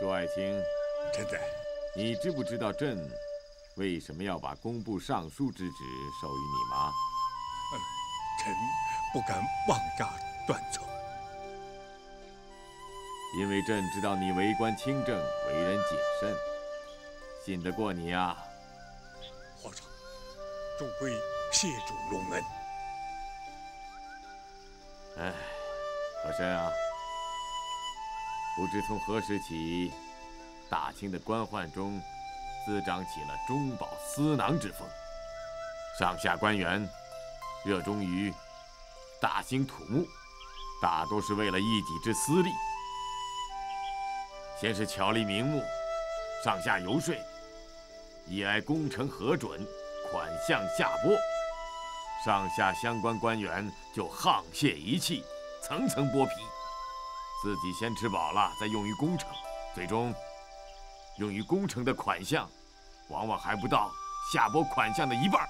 朱爱卿，臣在。你知不知道朕为什么要把工部尚书之职授予你吗？嗯，臣不敢妄加断策。因为朕知道你为官清正，为人谨慎，信得过你啊。皇上，主贵谢主隆恩。哎，和珅啊，不知从何时起，大清的官宦中滋长起了中饱私囊之风，上下官员热衷于大兴土木，大多是为了一己之私利。先是巧立名目，上下游说，一来工程核准，款项下拨，上下相关官员就沆瀣一气，层层剥皮，自己先吃饱了，再用于工程，最终用于工程的款项，往往还不到下拨款项的一半。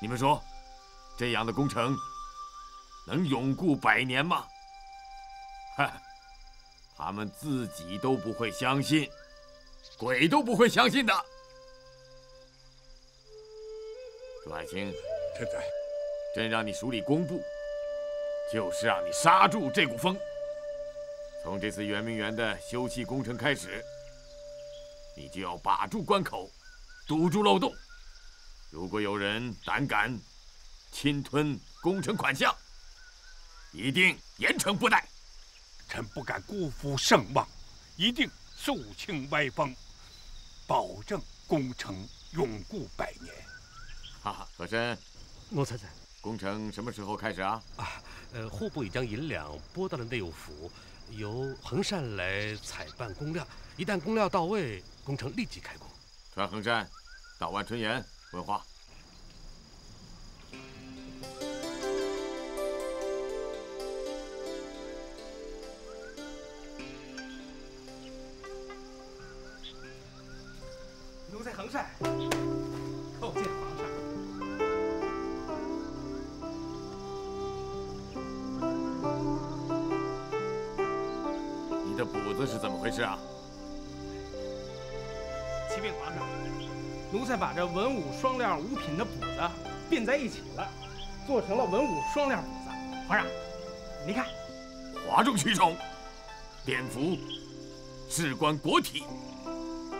你们说，这样的工程能永固百年吗？哈！他们自己都不会相信，鬼都不会相信的。朱爱卿，臣在。朕让你署理工部，就是让你刹住这股风。从这次圆明园的修葺工程开始，你就要把住关口，堵住漏洞。如果有人胆敢侵吞工程款项，一定严惩不贷。臣不敢辜负圣望，一定肃清歪风，保证工程永固百年。哈哈，和珅，奴才在。工程什么时候开始啊？啊，呃，户部已将银两拨到了内务府，由恒善来采办工料。一旦工料到位，工程立即开工。传恒善到万春岩问话。文武双料五品的补子并在一起了，做成了文武双料补子。皇上，你看，哗众取宠，蝙蝠事关国体，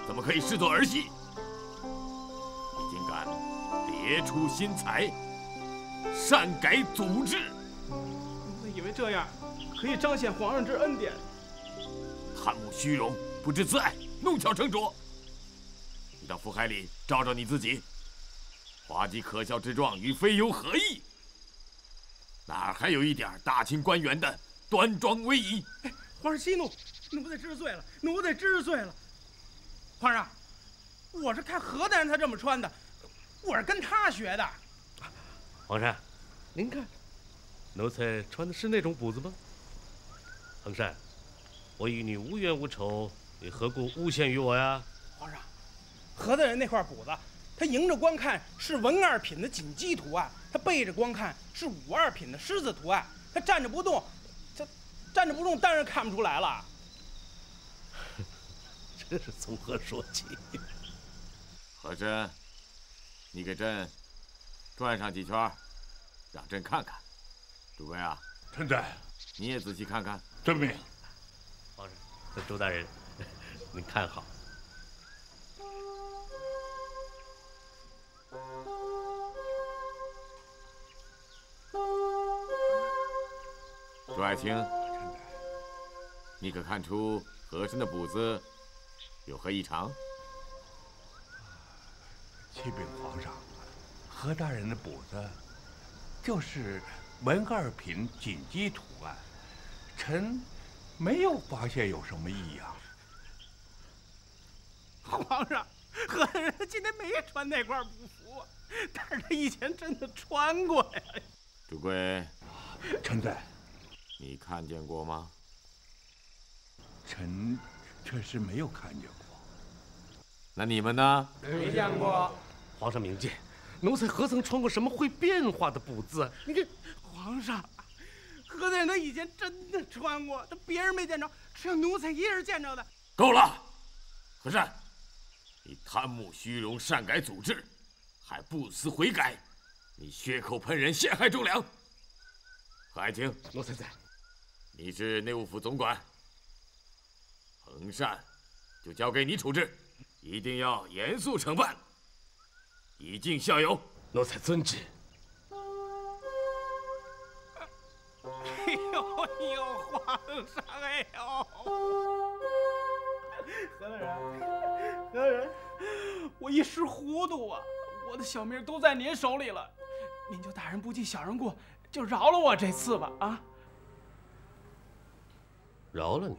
怎么可以视作儿戏？你竟敢别出心裁，擅改祖制！我以为这样可以彰显皇上之恩典，贪慕虚荣，不知自爱，弄巧成拙。你到府海里照照你自己，滑稽可笑之状与非有何异？哪儿还有一点大清官员的端庄威仪？哎，皇上息怒，奴才知罪了，奴才知罪了。皇上，我是看何大人他这么穿的，我是跟他学的。皇上，您看，奴才穿的是那种补子吗？恒善，我与你无冤无仇，你何故诬陷于我呀？皇上。何大人那块补子，他迎着光看是文二品的锦鸡图案，他背着光看是武二品的狮子图案，他站着不动，他站着不动，当然看不出来了。这是从何说起？和珅，你给朕转上几圈，让朕看看。主公啊，臣在。你也仔细看看。遵命。皇上，周大人，您看好。朱爱卿，你可看出和珅的补子有何异常？启禀皇上，何大人的补子就是文二品锦鸡图案，臣没有发现有什么异样。皇上，何大人今天没穿那块补服，但是他以前真的穿过呀。主贵，臣在。你看见过吗？臣确实没有看见过。那你们呢？没见过。皇上明鉴，奴才何曾穿过什么会变化的补子？你这皇上，何大人他以前真的穿过，他别人没见着，只有奴才一人见着的。够了，和善，你贪慕虚荣，擅改祖制，还不思悔改，你血口喷人，陷害忠良。何爱卿，奴才在。你是内务府总管，彭善就交给你处置，一定要严肃惩办，以儆效尤。奴才遵旨。哎呦哎呦，皇上哎呦！何大人，何大人，我一时糊涂啊，我的小命都在您手里了，您就大人不计小人过，就饶了我这次吧啊！饶了你？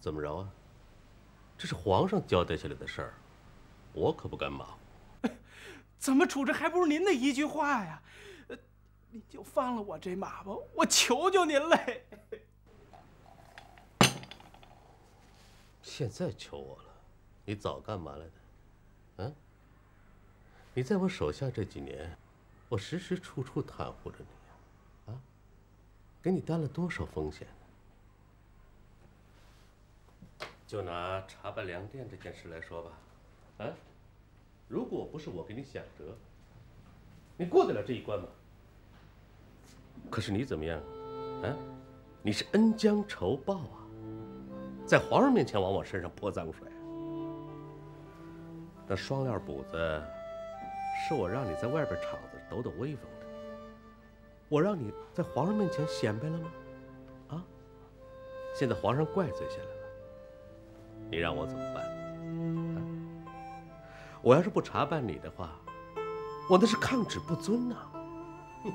怎么饶啊？这是皇上交代下来的事儿，我可不敢马虎。怎么处置还不如您的一句话呀？你就放了我这马吧，我求求您嘞！现在求我了，你早干嘛来的？嗯？你在我手下这几年，我时时处处袒护着你呀，啊？给你担了多少风险？就拿查办粮店这件事来说吧，啊？如果不是我给你想辙，你过得了这一关吗？可是你怎么样？啊？你是恩将仇报啊！在皇上面前往我身上泼脏水。那双料补子，是我让你在外边场子抖抖威风的。我让你在皇上面前显摆了吗？啊！现在皇上怪罪下来了，你让我怎么办？我要是不查办你的话，我那是抗旨不遵呐！哼！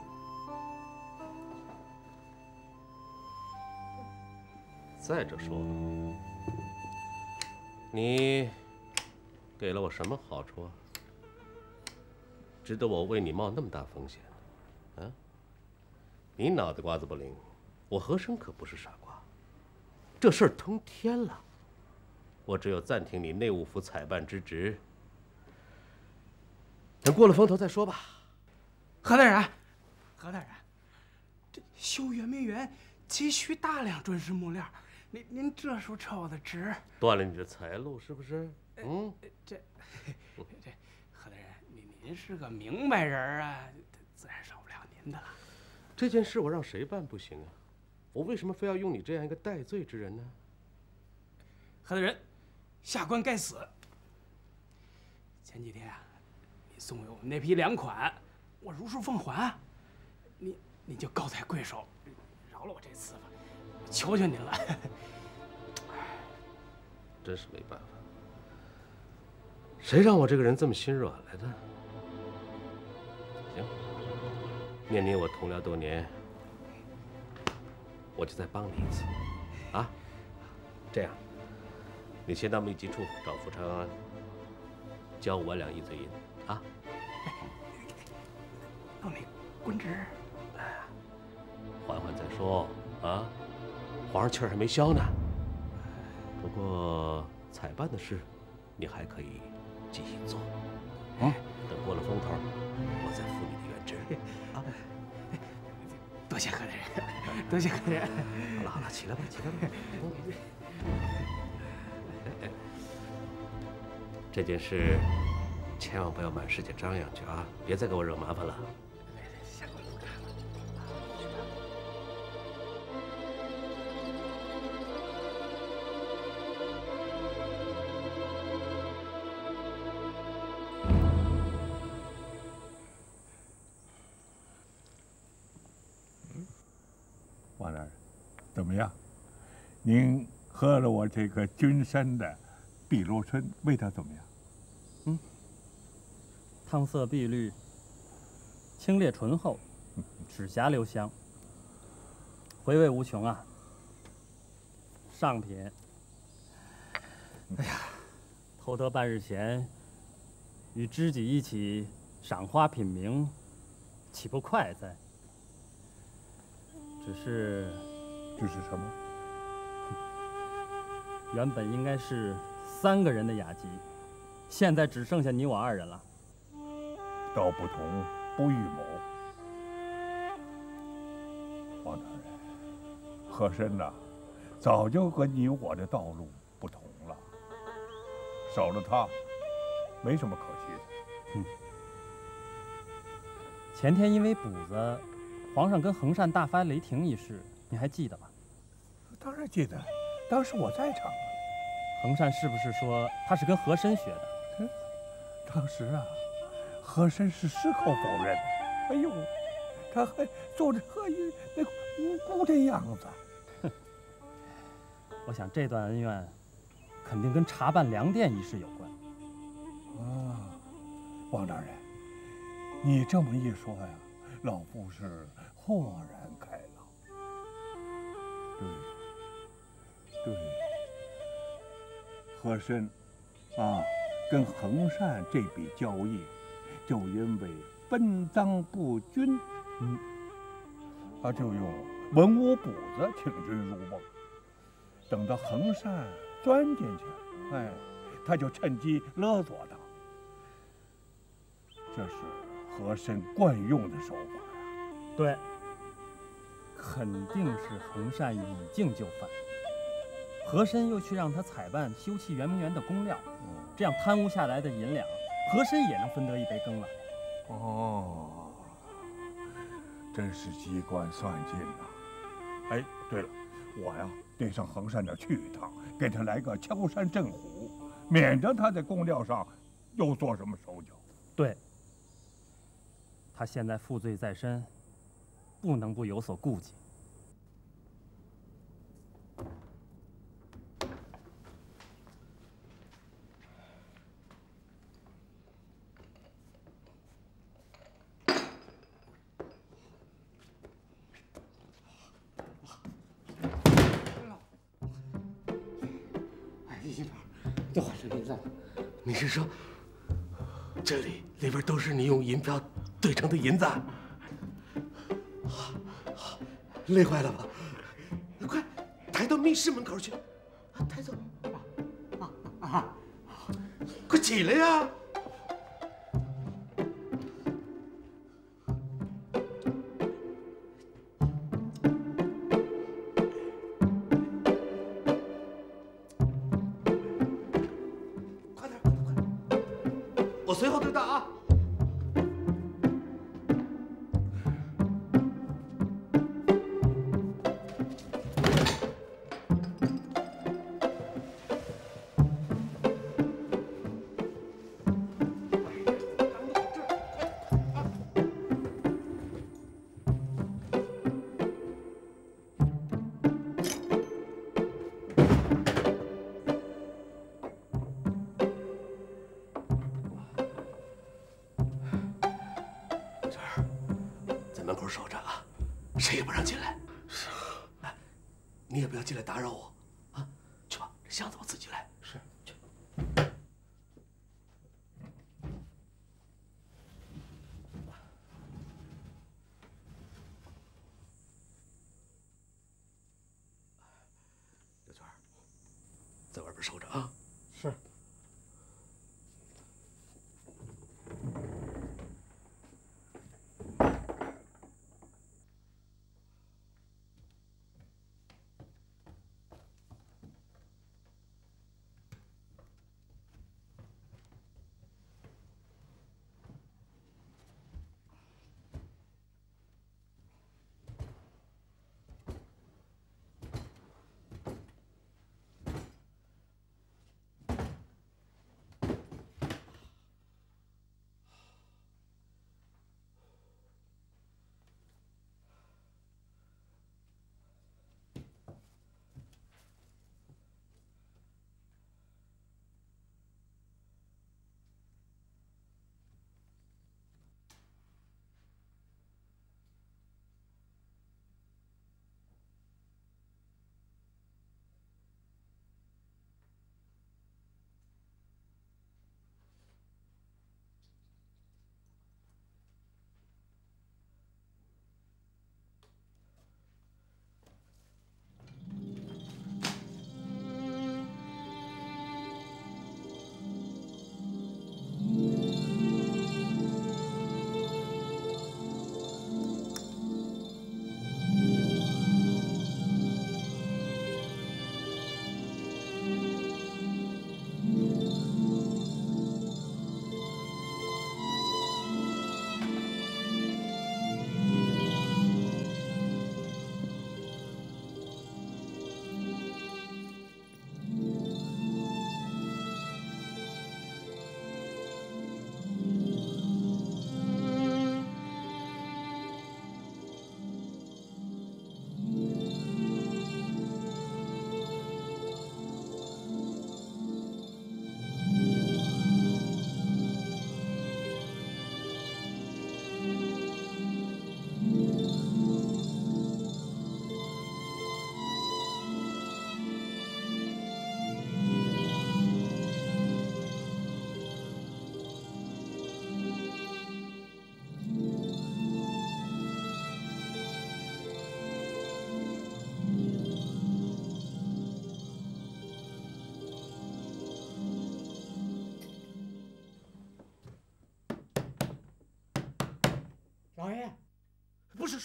再者说，你给了我什么好处啊？值得我为你冒那么大风险？啊？你脑袋瓜子不灵，我和珅可不是傻瓜。这事儿通天了，我只有暂停你内务府采办之职，等过了风头再说吧。何大人，何大人，这修圆明园急需大量砖石木料。您您这时候撤我的职，断了你的财路是不是？嗯，这这何大人，您您是个明白人啊，自然少不了您的了。这件事我让谁办不行啊？我为什么非要用你这样一个戴罪之人呢？何大人，下官该死。前几天啊，你送给我们那批粮款，我如数奉还，你你就高抬贵手，饶了我这次吧。求求您了，真是没办法。谁让我这个人这么心软来的？行，念你我同僚多年，我就再帮你一次。啊，这样，你先到秘籍处找傅长安，交五万两一嘴银。啊，那你官职，缓缓再说。啊。皇上气儿还没消呢，不过采办的事，你还可以继续做。嗯，等过了风头，我再复你的原职。啊，多谢何大人，多谢何大人。好了好了，起来吧，起来吧。这件事千万不要满世界张扬去啊！别再给我惹麻烦了。王大人，怎么样您喝了我这个君山的碧螺春，味道怎么样？嗯，汤色碧绿，清冽醇厚，齿颊留香，回味无穷啊！上品。哎呀，偷得半日闲，与知己一起赏花品茗，岂不快哉？只是，只是什么？原本应该是三个人的雅集，现在只剩下你我二人了。道不同不预谋。王大人，和珅呐，早就和你我的道路不同了。少了他，没什么可惜的。嗯。前天因为补子，皇上跟恒善大发雷霆一事，你还记得吧？当然记得，当时我在场啊。衡善是不是说他是跟和珅学的？嗯，当时啊，和珅是矢口否认。哎呦，他还做着和议那无辜的样子。哼，我想这段恩怨，肯定跟查办粮店一事有关。啊，王大人，你这么一说呀，老夫是豁然开朗。对，对。和珅，啊，跟恒善这笔交易，就因为分赃不均，嗯，他就用文武补子请君入瓮。等到恒善钻进去，哎，他就趁机勒索他。这是和珅惯用的手法呀。对，肯定是恒善已经就范。和珅又去让他采办修葺圆明园的工料，这样贪污下来的银两，和珅也能分得一杯羹了。哦，真是机关算尽呐！哎，对了，我呀得上衡山那去一趟，给他来个敲山震虎，免得他在工料上又做什么手脚。对，他现在负罪在身，不能不有所顾忌。你说，这里里边都是你用银票兑成的银子？累坏了吧？快抬到密室门口去，抬走！啊！快起来呀！随后就到啊。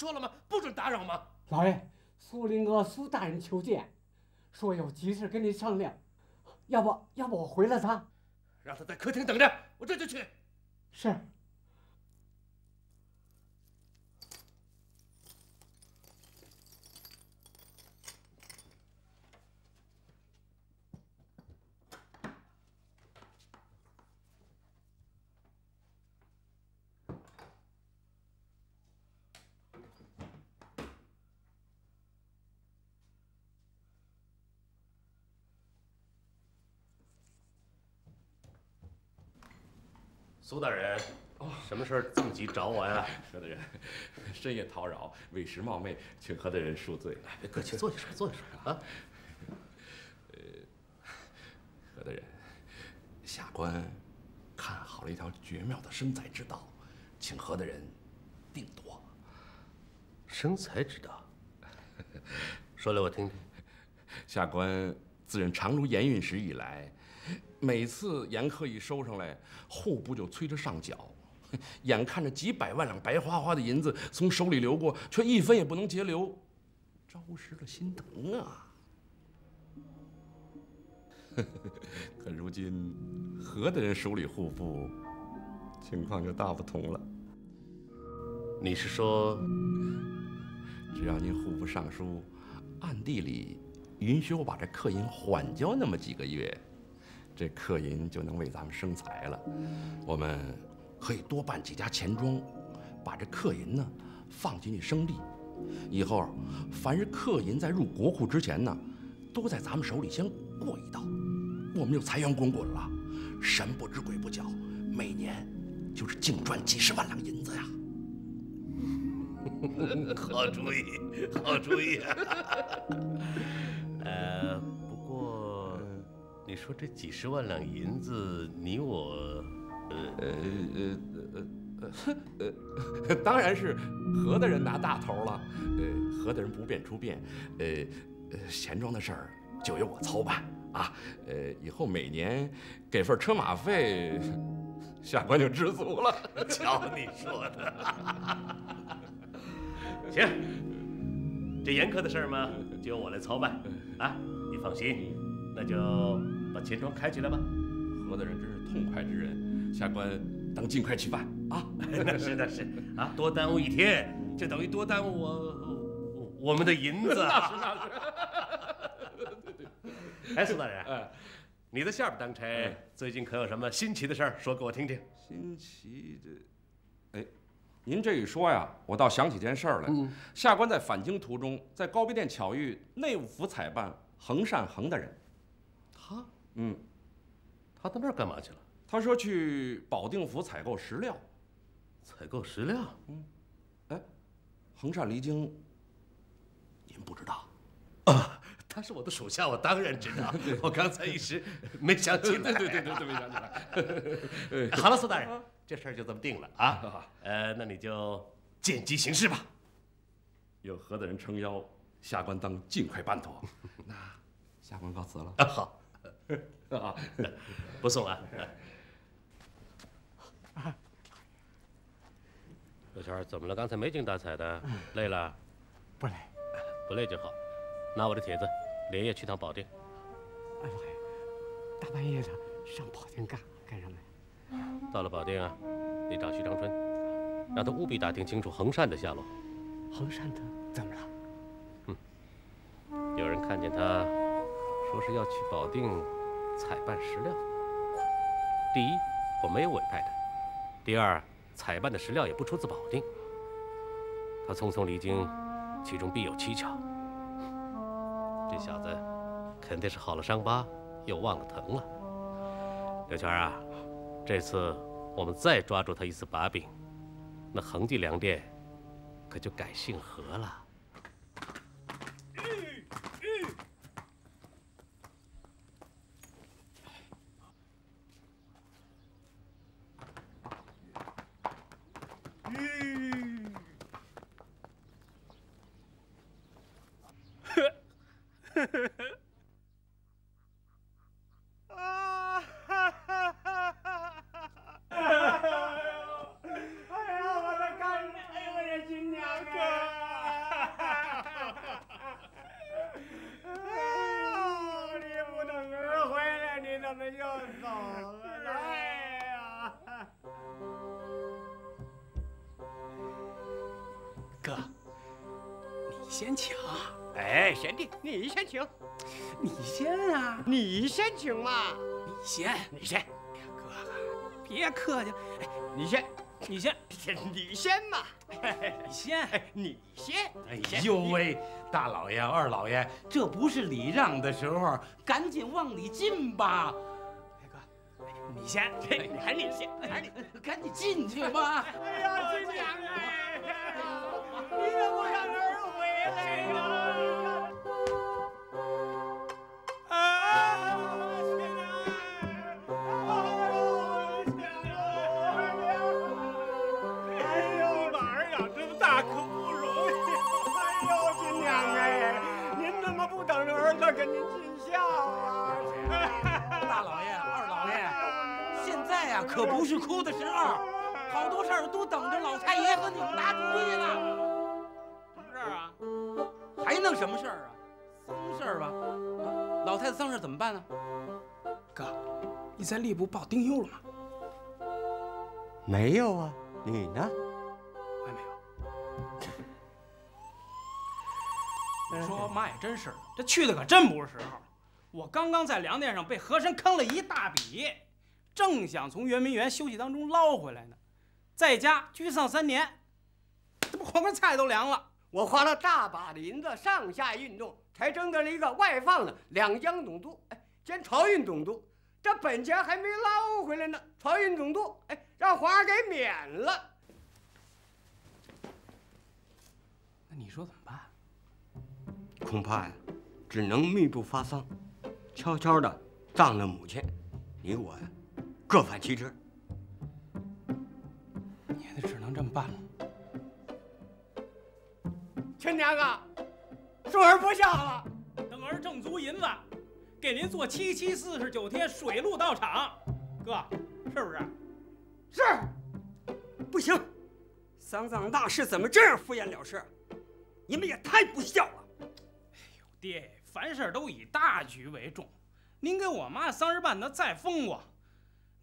说了吗？不准打扰吗？老爷，苏林哥苏大人求见，说有急事跟您商量，要不要不我回了他？让他在客厅等着，我这就去。是。苏大人，什么事儿这么急找我 呀？何大人，深夜叨扰，委实冒昧，请何大人恕罪。别客气，坐下说，坐下说啊。呃，何大人，下官看好了一条绝妙的生财之道，请何大人定夺。生财之道，说来我听听。下官自任长如盐运使以来。每次盐客一收上来，户部就催着上缴，眼看着几百万两白花花的银子从手里流过，却一分也不能节流，着实的心疼啊！可如今何大人手里户部，情况就大不同了。你是说，只要您户部尚书暗地里允许我把这客银缓交那么几个月？这客银就能为咱们生财了，我们可以多办几家钱庄，把这客银呢放进去生利。以后凡是客银在入国库之前呢，都在咱们手里先过一道，我们就财源滚滚了，神不知鬼不觉，每年就是净赚几十万两银子呀！好主意，好主意。呃。你说这几十万两银子，你我，呃呃呃呃呃呃，当然是何大人拿大头了。呃，何大人不便出面，呃呃，钱庄的事儿就由我操办啊。呃，以后每年给份车马费，下官就知足了。瞧你说的，行，这严苛的事儿嘛，就由我来操办啊。你放心，那就。把钱庄开起来吧，何大人真是痛快之人，下官当尽快去办啊！那是那是啊，多耽误一天，就等于多耽误我我们的银子。那 是那是。哎，苏大人，你在下边当差，最近可有什么新奇的事儿？说给我听听。新奇的，哎，您这一说呀，我倒想起件事儿来。下官在返京途中，在高碑店巧遇内务府采办恒善恒的人。他？嗯，他到那儿干嘛去了？他说去保定府采购石料，采购石料。嗯，哎，横善离京，您不知道？啊，他是我的属下，我当然知道。我刚才一时没想起来。对对对对，没想起来。好了，苏大人，这事儿就这么定了啊。呃，那你就见机行事吧。有何大人撑腰，下官当尽快办妥。那下官告辞了。啊好。啊，不送啊！刘谦，怎么了？刚才没精打采的，累了？不累，不累就好。拿我的帖子，连夜去趟保定。哎，大半夜的上保定干干什么呀？到了保定啊，你找徐长春，让他务必打听清楚恒善的下落。恒善他怎么了？嗯，有人看见他，说是要去保定。采办石料。第一，我没有委派他；第二，采办的石料也不出自保定。他匆匆离京，其中必有蹊跷。这小子肯定是好了伤疤，又忘了疼了。刘全啊，这次我们再抓住他一次把柄，那恒记粮店可就改姓何了。先请。哎，贤弟，你先请，你先啊，你先请嘛，你先，你先。哎呀，哥哥，别客气，哎，你先，你先，你先嘛，你先，哎，你先。哎呦喂，大老爷、二老爷，这不是礼让的时候，赶紧往里进吧。哎哥，你先，还你先，还你，赶紧进去吧。哎呀，亲娘不是哭的时候，好多事儿都等着老太爷和你们拿主意呢。什么事儿啊？还能什么事儿啊？丧事儿吧？啊，老太太丧事怎么办呢？哥，你在吏部报丁忧了吗？没有啊，你呢？我还没有。你说妈也真是的，这去的可真不是时候。我刚刚在粮店上被和珅坑了一大笔，正想从圆明园休息当中捞回来呢，在家居丧三年，这不黄瓜菜都凉了。我花了大把的银子上下运动，才争得了一个外放的两江总督，哎，兼漕运总督。这本钱还没捞回来呢，漕运总督，哎，让皇上给免了。那你说怎么办？恐怕呀，只能密不发丧，悄悄的葬了母亲。你我呀，各反其职。你也得只能这么办了。亲娘啊，恕儿不孝了。等儿挣足银子，给您做七七四十九天水陆道场，哥，是不是？是。不行，丧葬大事怎么这样敷衍了事？你们也太不孝了。哎呦爹，凡事都以大局为重。您给我妈丧事办得再风光，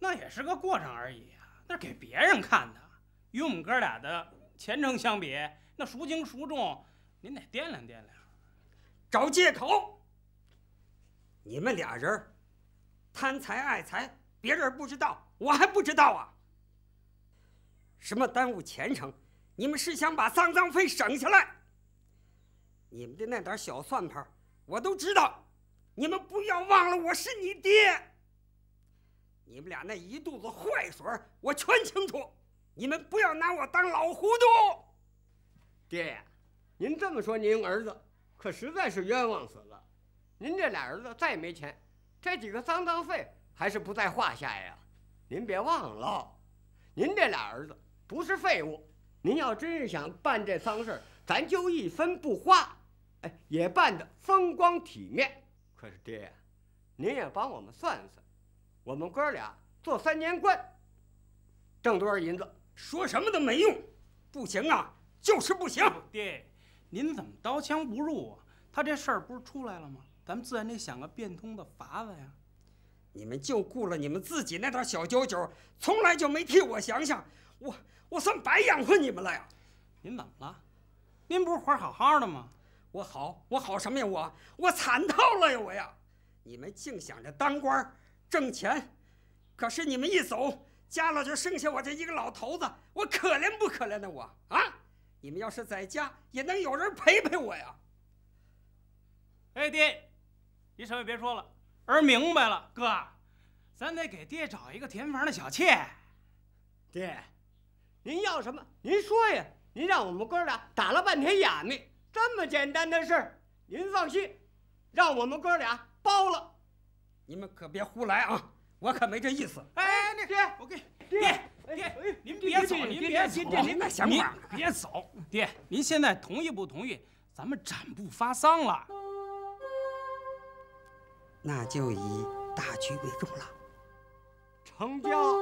那也是个过程而已啊，那给别人看的。与我们哥俩的前程相比，那孰轻孰重，您得掂量掂量。找借口！你们俩人贪财爱财，别人不知道，我还不知道啊。什么耽误前程？你们是想把丧葬费省下来？你们的那点小算盘，我都知道。你们不要忘了，我是你爹。你们俩那一肚子坏水，我全清楚。你们不要拿我当老糊涂。爹呀，您这么说，您儿子可实在是冤枉死了。您这俩儿子再没钱，这几个丧葬费还是不在话下呀。您别忘了，您这俩儿子不是废物。您要真是想办这丧事咱就一分不花，哎，也办得风光体面。可是爹呀，您也帮我们算算，我们哥俩做三年官，挣多少银子？说什么都没用，不行啊，就是不行。爹，您怎么刀枪不入啊？他这事儿不是出来了吗？咱们自然得想个变通的法子呀。你们就顾了你们自己那点小九九，从来就没替我想想，我我算白养活你们了呀。您怎么了？您不是活好好的吗？我好，我好什么呀？我我惨透了呀！我呀，你们净想着当官挣钱，可是你们一走，家里就剩下我这一个老头子，我可怜不可怜呢我啊！你们要是在家，也能有人陪陪我呀。哎，爹，你什么也别说了，儿明白了，哥，咱得给爹找一个填房的小妾。爹，您要什么？您说呀！您让我们哥俩打了半天哑谜。这么简单的事儿，您放心，让我们哥俩包了。你们可别胡来啊！我可没这意思。哎，那爹，我给爹爹，您别走，您别走，您那想法，别走。爹，您现在同意不同意？咱们展不发丧了。那就以大局为重了。成交。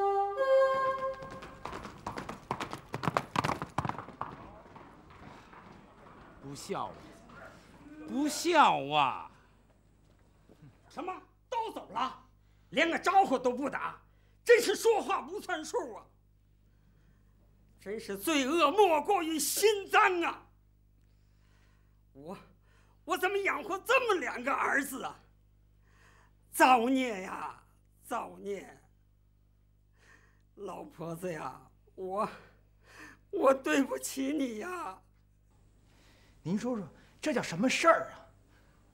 不孝啊！不孝啊！什么都走了，连个招呼都不打，真是说话不算数啊！真是罪恶莫过于心脏啊！我我怎么养活这么两个儿子啊？造孽呀，造孽！老婆子呀，我我对不起你呀。您说说，这叫什么事儿啊？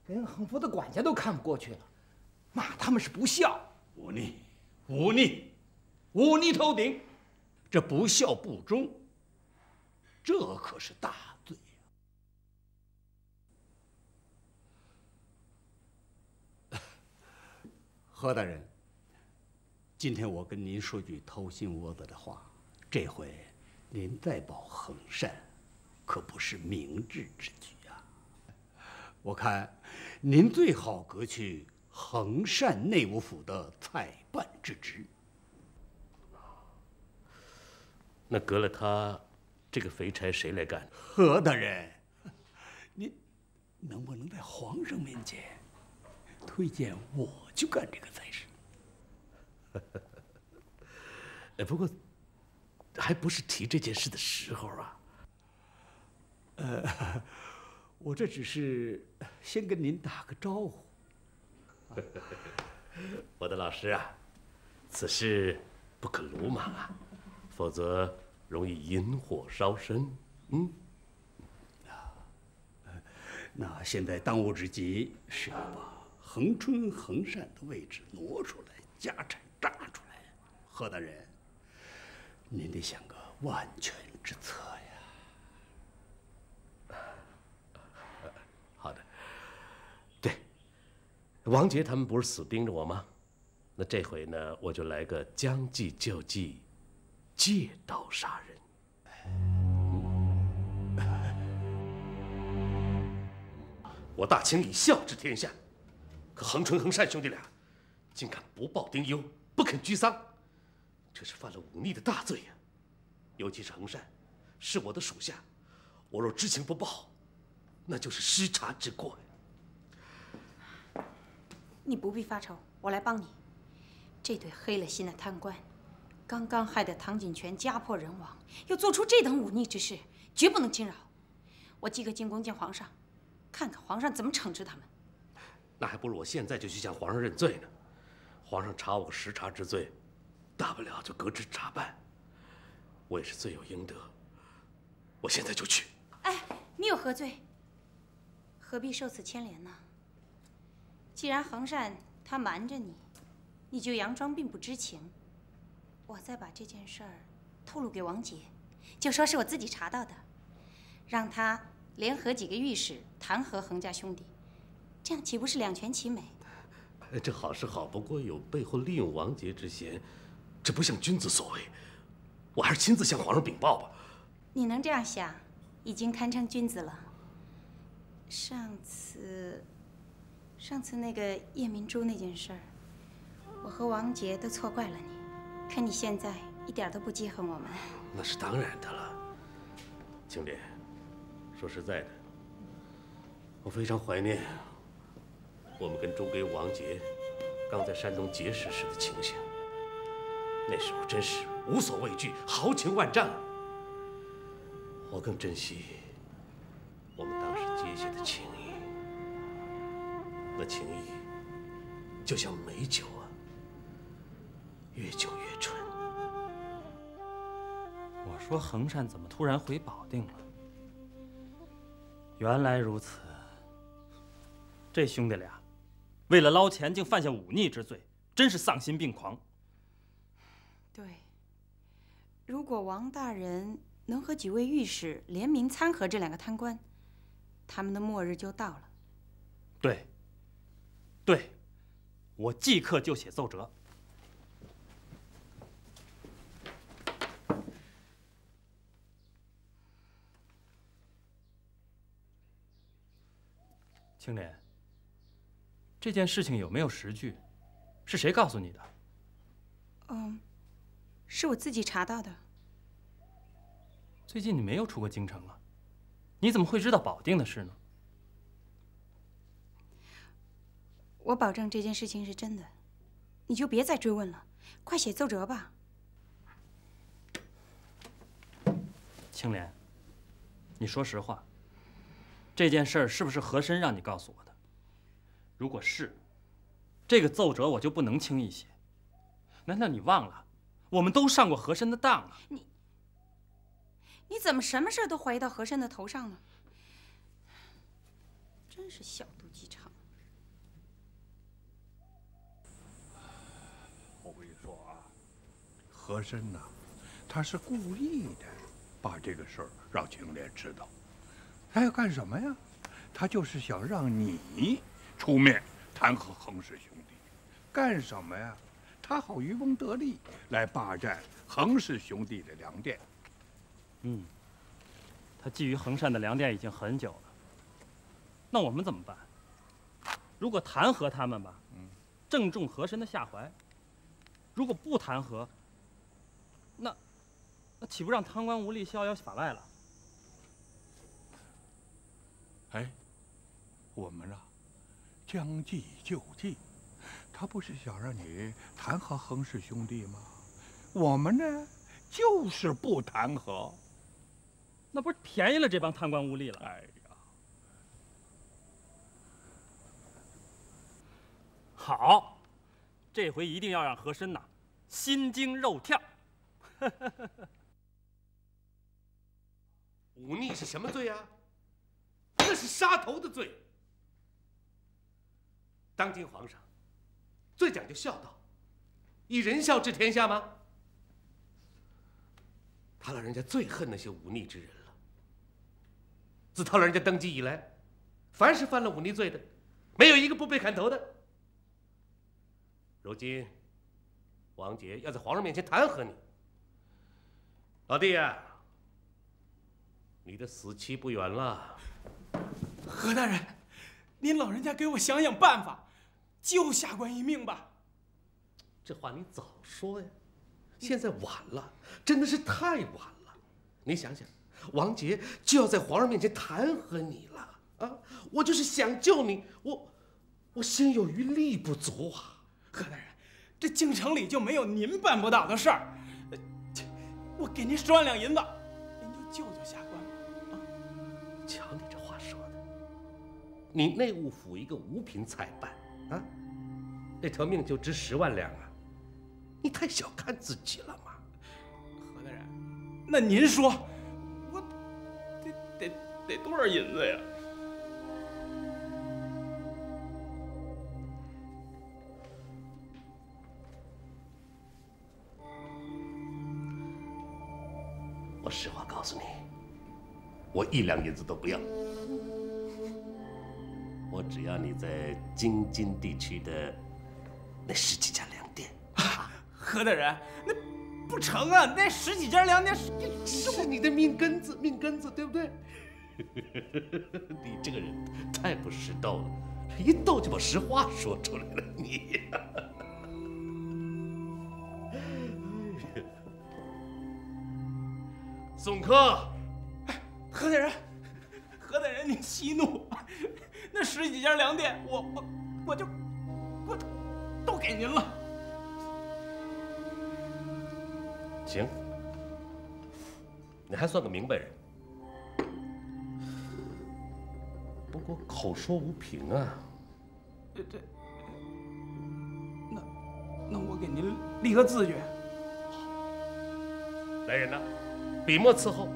连横幅的管家都看不过去了，骂他们是不孝、忤逆、忤逆、忤逆透顶，这不孝不忠，这可是大罪呀！何大人，今天我跟您说句掏心窝子的话，这回您再保恒善，可不是明智之举啊！我看您最好革去衡善内务府的采办之职。那革了他，这个肥差谁来干？何大人，您能不能在皇上面前推荐我去干这个差事？哎，不过还不是提这件事的时候啊。呃，我这只是先跟您打个招呼。我的老师啊，此事不可鲁莽啊，否则容易引火烧身。嗯，那现在当务之急是要把恒春、恒善的位置挪出来，家产炸出来。何大人，您得想个万全之策呀。好的。对，王杰他们不是死盯着我吗？那这回呢，我就来个将计就计，借刀杀人。我大清以孝治天下，可恒春、恒善兄弟俩竟敢不报丁忧，不肯居丧，这是犯了忤逆的大罪呀！尤其是恒善，是我的属下，我若知情不报，那就是失察之过呀。你不必发愁，我来帮你。这对黑了心的贪官，刚刚害得唐锦泉家破人亡，又做出这等忤逆之事，绝不能轻饶。我即刻进宫见皇上，看看皇上怎么惩治他们。那还不如我现在就去向皇上认罪呢。皇上查我个十查之罪，大不了就革职查办。我也是罪有应得。我现在就去。哎，你有何罪？何必受此牵连呢？既然恒善他瞒着你，你就佯装并不知情。我再把这件事儿透露给王杰，就说是我自己查到的，让他联合几个御史弹劾恒家兄弟，这样岂不是两全其美？这好是好，不过有背后利用王杰之嫌，这不像君子所为。我还是亲自向皇上禀报吧。你能这样想，已经堪称君子了。上次，上次那个夜明珠那件事儿，我和王杰都错怪了你，可你现在一点都不记恨我们。那是当然的了。青莲，说实在的，我非常怀念我们跟周给王杰刚在山东结识时的情形。那时候真是无所畏惧，豪情万丈。我更珍惜我们当时结下的情，那情谊就像美酒啊，越久越醇。我说恒善怎么突然回保定了？原来如此，这兄弟俩为了捞钱竟犯下忤逆之罪，真是丧心病狂。对，如果王大人能和几位御史联名参劾这两个贪官，他们的末日就到了。对，对，我即刻就写奏折。青莲，这件事情有没有实据？是谁告诉你的？嗯，是我自己查到的。最近你没有出过京城啊？你怎么会知道保定的事呢？我保证这件事情是真的，你就别再追问了，快写奏折吧。青莲，你说实话，这件事儿是不是和珅让你告诉我的？如果是，这个奏折我就不能轻易写。难道你忘了，我们都上过和珅的当了？你你怎么什么事都怀疑到和珅的头上呢？真是小和珅呐，他是故意的，把这个事儿让青莲知道。他要干什么呀？他就是想让你出面弹劾横氏兄弟，干什么呀？他好渔翁得利，来霸占横氏兄弟的粮店。嗯，他觊觎恒山的粮店已经很久了。那我们怎么办？如果弹劾他们吧，正中和珅的下怀；如果不弹劾，那那岂不让贪官污吏逍遥法外了？哎，我们啊，将计就计。他不是想让你弹劾恒氏兄弟吗？我们呢，就是不弹劾。那不是便宜了这帮贪官污吏了？哎呀，好，这回一定要让和珅呐心惊肉跳。忤逆是什么罪啊？那是杀头的罪。当今皇上最讲究孝道，以仁孝治天下吗？他老人家最恨那些忤逆之人了。自他老人家登基以来，凡是犯了忤逆罪的，没有一个不被砍头的。如今，王杰要在皇上面前弹劾你，老弟呀、你的死期不远了。何大人，您老人家给我想想办法，救下官一命吧。这话你早说呀！现在晚了，真的是太晚了。你想想，王杰就要在皇上面前弹劾你了啊！我就是想救你，我我心有余力不足啊！何大人，这京城里就没有您办不到的事儿。我给您十万两银子，您就救救下官吧。啊瞧你这话说的，你内务府一个五品采办啊，那条命就值十万两啊！你太小看自己了嘛！何大人，那您说，我得得得多少银子呀？实话告诉你，我一两银子都不要，我只要你在京津地区的那十几家粮店。何大人，那不成啊！那十几家粮店是是你的命根子，命根子，对不对？你这个人太不识逗了，一逗就把实话说出来了，你。送客。何大人，何大人，您息怒。那十几家粮店，我我我就我都给您了。行，你还算个明白人。不过口说无凭啊。这这，那那我给您立个字据。来人呐，笔墨伺候。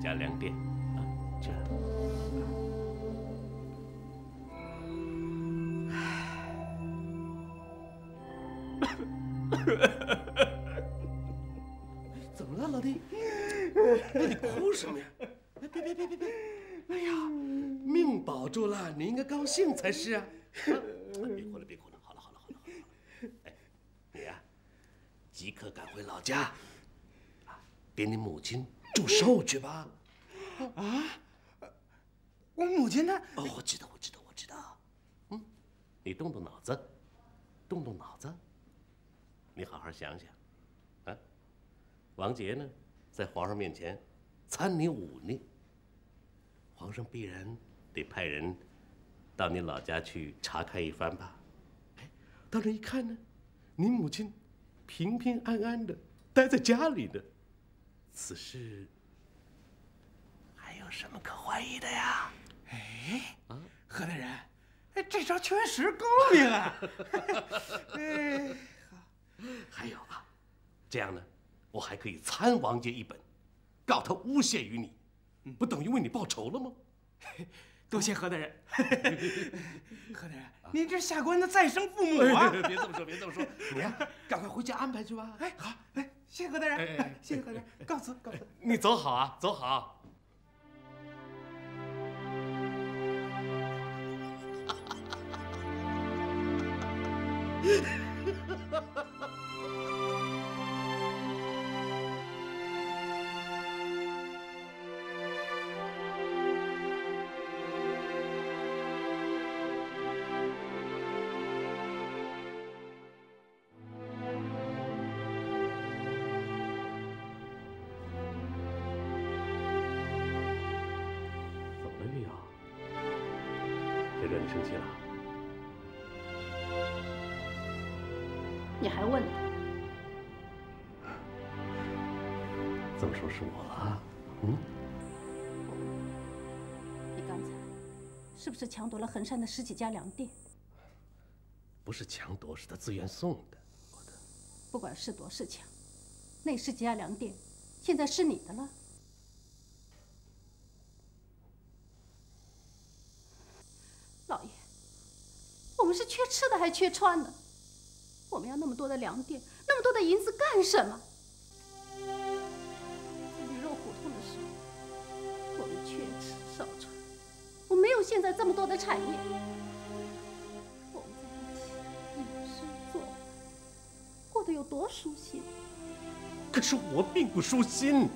管这十几家粮店啊，这。怎么了，老弟？那你哭什么呀？别别别别别别！哎呀，命保住了，你应该高兴才是啊！啊别哭了，别哭了，好了好了好了好了。哎，你呀、即刻赶回老家，啊，给你母亲祝寿去吧。啊，我母亲呢？哦，我知道，我知道，我知道。嗯你动动脑子，动动脑子，你好好想想，啊，王杰呢，在皇上面前参你忤逆，皇上必然得派人到你老家去查看一番吧？哎，到那一看呢，你母亲平平安安的待在家里呢，此事还有什么可怀疑的呀？哎，啊，何大人，哎，这招确实高明啊！哎，好，还有啊，这样呢，我还可以参王杰一本，告他诬陷于你，不等于为你报仇了吗？多谢何大人。何大人，您这下官的再生父母啊！别这么说，别这么说，你呀，赶快回家安排去吧。哎，好，哎，谢谢何大人，谢谢何大人，告辞，告辞。你走好啊，走好。怎 是不是强夺了衡山的十几家粮店？不是抢夺，是他自愿送的。不管是夺是抢，那十几家粮店现在是你的了。老爷，我们是缺吃的还缺穿的？我们要那么多的粮店，那么多的银子干什么？现在这么多的产业。我们在一起吟诗作，过得有多舒心？可是我并不舒心。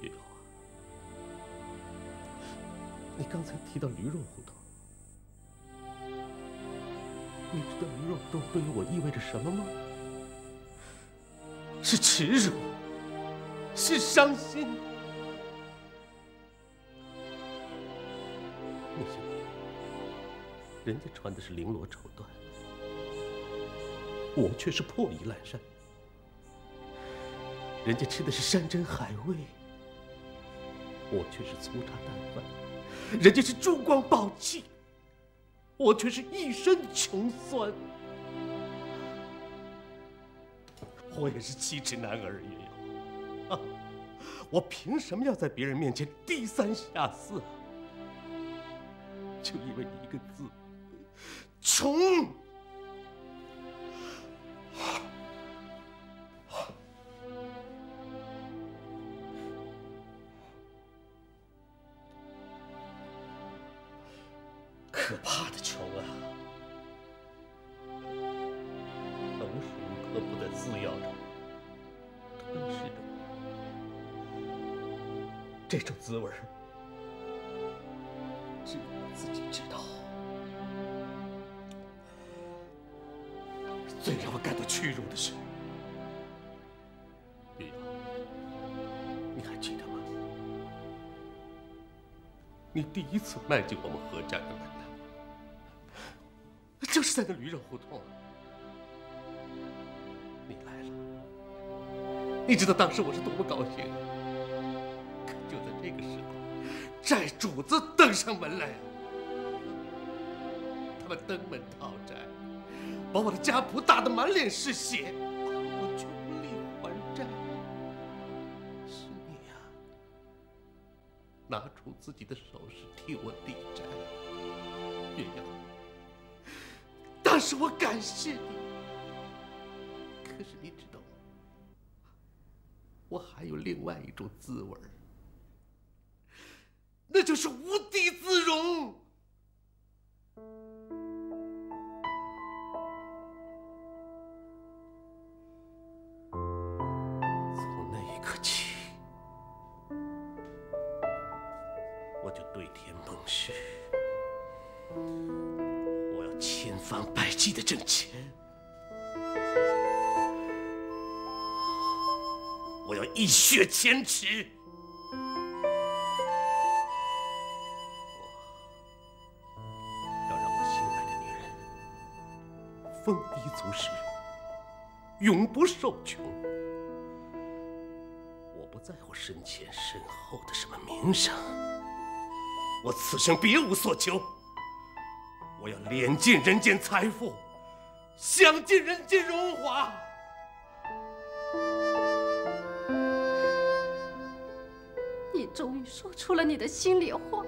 玉瑶啊，你刚才提到驴肉胡同，你知道驴肉胡同对于我意味着什么吗？是耻辱，是伤心。你想，人家穿的是绫罗绸缎。我却是破衣烂衫，人家吃的是山珍海味，我却是粗茶淡饭；人家是珠光宝气，我却是一身穷酸。我也是七尺男儿也！我凭什么要在别人面前低三下四？就因为你一个字，穷！可怕的穷啊！它无时无刻不在撕咬着我，吞噬着。这种滋味只有我自己知道。最让我感到屈辱的是，玉瑶，你还记得吗？你第一次迈进我们何家的门来，就是在那驴肉胡同。你来了，你知道当时我是多么高兴。债主子登上门来，他们登门讨债。把我的家仆打得满脸是血，我却无力还债。是你呀，拿出自己的首饰替我抵债。月阳，当时我感谢你，可是你知道吗？我还有另外一种滋味那我就对天盟誓，我要千方百计的挣钱，我要一雪前耻。我要让我心爱的女人丰衣足食，永不受穷。我不在乎身前身后的什么名声，我此生别无所求。我要敛尽人间财富，享尽人间荣华。你终于说出了你的心里话，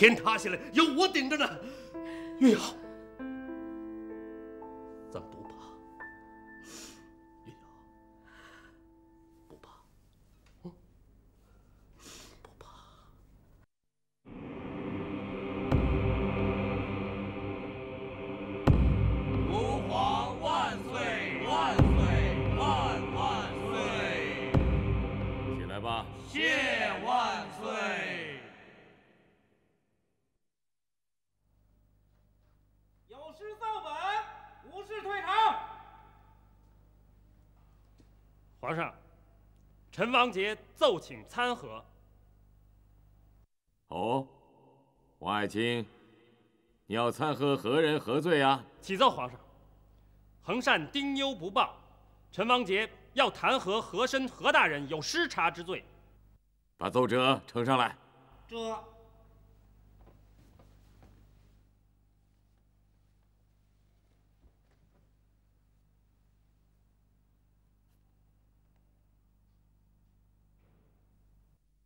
天塌下来有我顶着呢。玉瑶，陈王杰奏请参劾。哦，王爱卿，你要参劾何人何罪啊？启奏皇上，恒善丁忧不报，陈王杰要弹劾和珅何大人有失察之罪。把奏折呈上来。这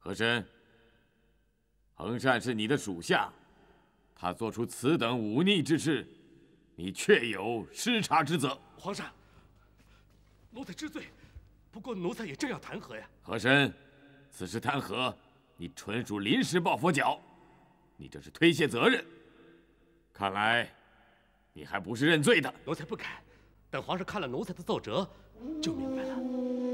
和珅，恒善是你的属下，他做出此等忤逆之事，你确有失察之责。皇上，奴才知罪，不过奴才也正要弹劾呀。和珅，此事弹劾，你纯属临时抱佛脚，你这是推卸责任。看来，你还不是认罪的。奴才不敢，等皇上看了奴才的奏折，就明白了。